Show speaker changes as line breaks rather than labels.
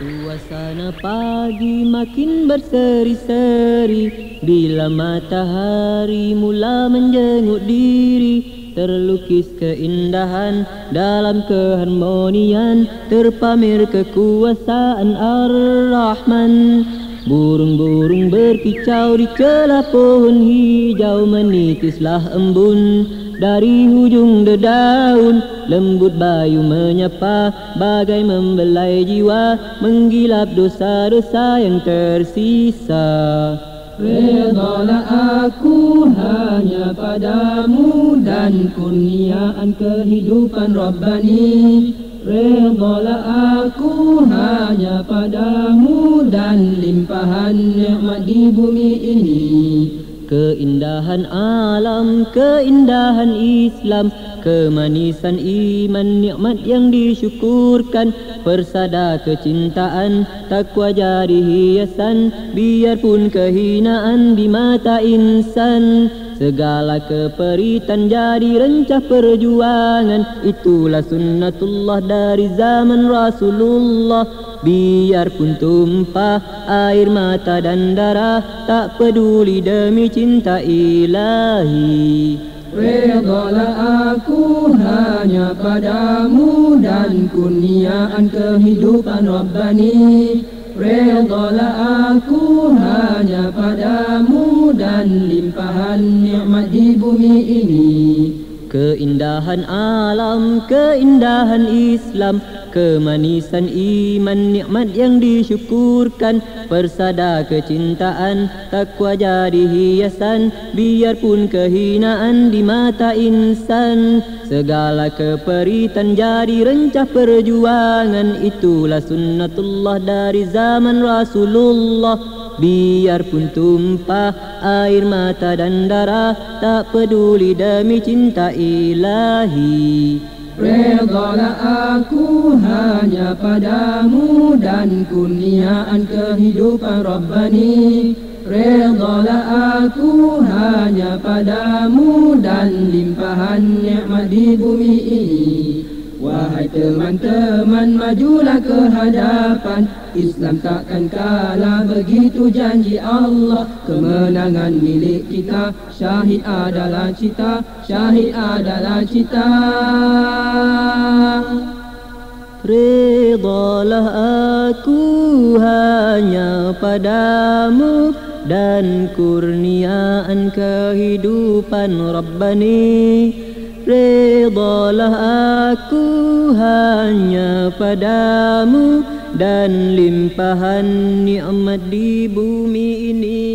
Suasana pagi makin berseri-seri. Bila matahari mula menjenguk diri Terlukis keindahan dalam keharmonian Terpamer kekuasaan Ar-Rahman Burung-burung berkicau di celah pohon hijau Menitislah embun. Dari hujung dedaun Lembut bayu menyapa bagai membelai jiwa Menggilap dosa-dosa yang tersisa.
Redalah aku hanya padamu dan kurniaan kehidupan Rabbani Redalah aku hanya padamu dan limpahan nikmat di bumi ini.
Keindahan alam, keindahan Islam Kemanisan iman, nikmat yang disyukurkan. Persada kecintaan, takwa jadi hiasan Biarpun kehinaan di mata insan Segala keperitan jadi rencah perjuangan. Itulah sunnatullah dari zaman Rasulullah. Biarpun tumpah air mata dan darah Tak peduli demi cinta ilahi.
Redalah aku hanya padamu dan kurniaan kehidupan Rabbani Redalah aku hanya padamu dan limpahan nikmat di bumi ini
Keindahan alam, keindahan Islam Kemanisan iman, nikmat yang disyukurkan Persada kecintaan, takwa jadi hiasan Biarpun kehinaan di mata insan. Segala keperitan jadi rencah perjuangan Itulah sunnatullah dari zaman Rasulullah Biarpun tumpah air mata dan darah Tak peduli demi cinta ilahi.
Redalah aku hanya padamu dan kurniaan kehidupan Rabbani. Redalah aku hanya padamu dan limpahan nikmat di bumi ini Wahai teman-teman majulah ke hadapan. Islam takkan kalah begitu janji Allah. Kemenangan milik kita Syahid adalah cita Syahid adalah cita.
Redalah aku hanya padamu Dan kurniaan kehidupan Rabbani Redalah aku hanya padamu Dan limpahan nikmat di bumi ini